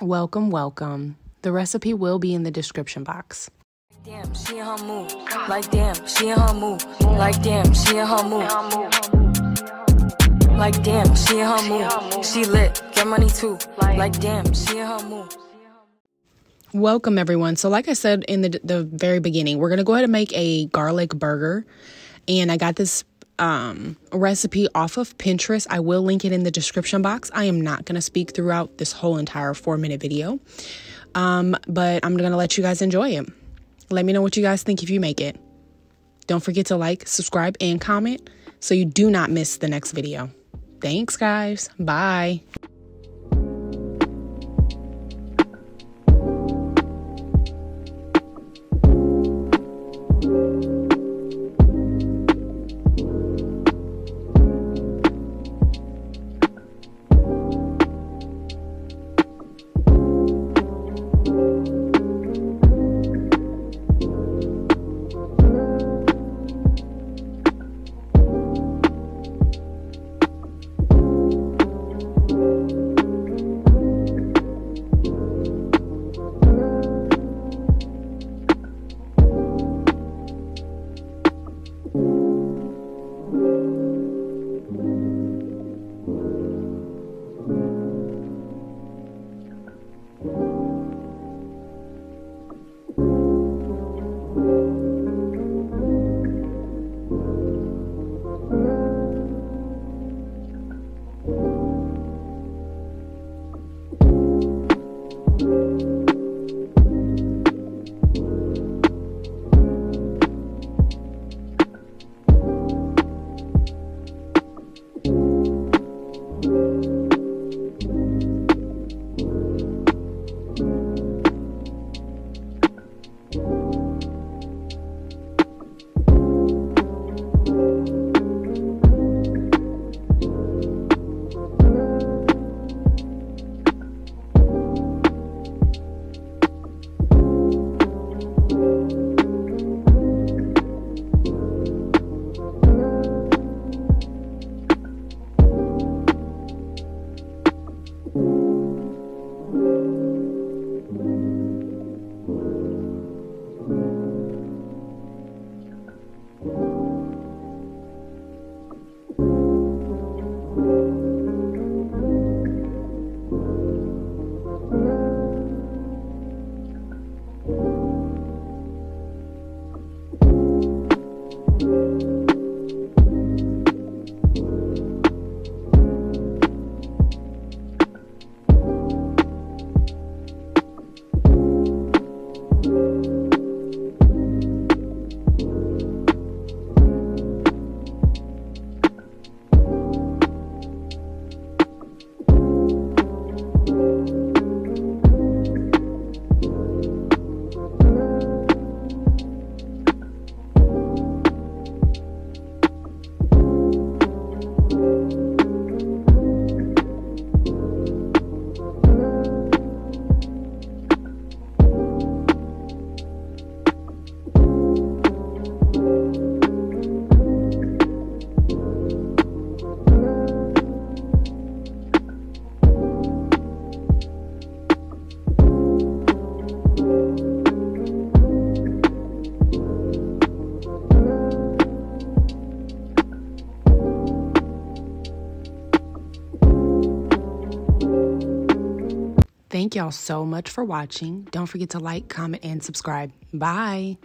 Welcome, welcome. The recipe will be in the description box. Damn, she in her mood. Like damn, she in her mood. Like damn, she in her mood. Like damn, she in her mood. She lit, get money too. Like damn, she in her mood. Welcome, everyone. So, like I said in the the very beginning, we're gonna go ahead and make a garlic burger, and I got this um, recipe off of Pinterest. I will link it in the description box. I am not gonna speak throughout this whole entire four minute video, um, but I'm gonna let you guys enjoy it. Let me know what you guys think if you make it. Don't forget to like, subscribe, and comment so you do not miss the next video. Thanks, guys. Bye. Thank y'all so much for watching. Don't forget to like, comment, and subscribe. Bye.